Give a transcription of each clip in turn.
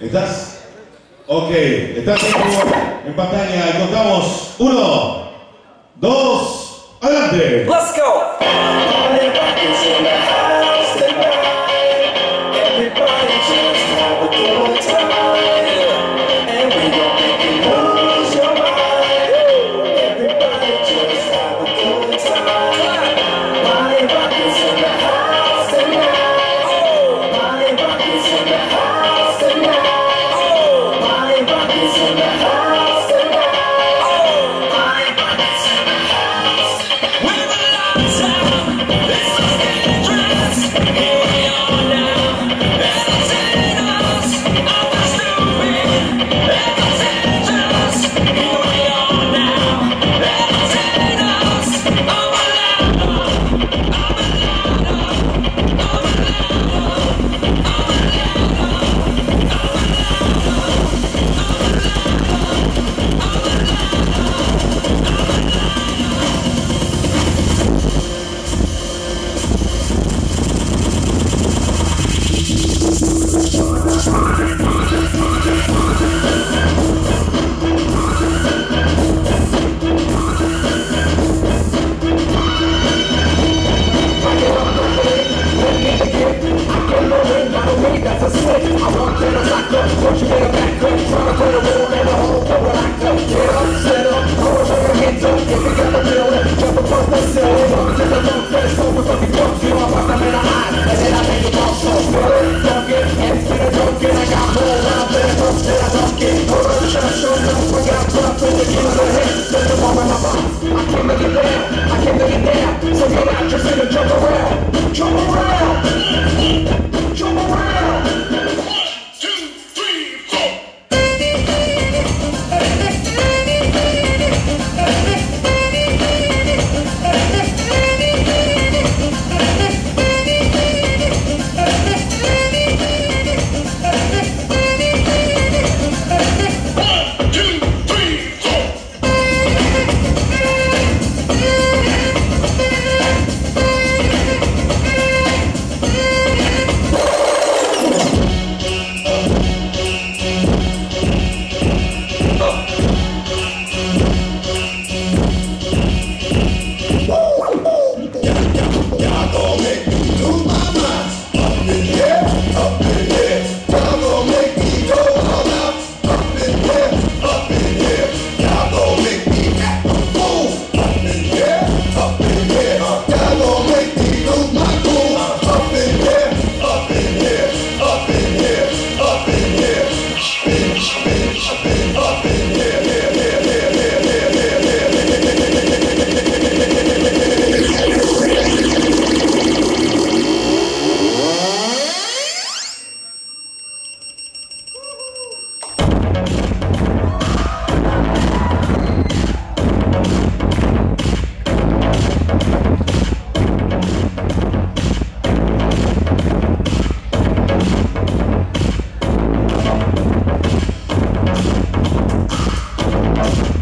¿Estás? Ok, estás en, en pantalla y contamos uno, dos, adelante. Let's go. you.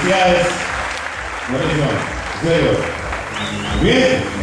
Felicidades. Buenísimo. Bien.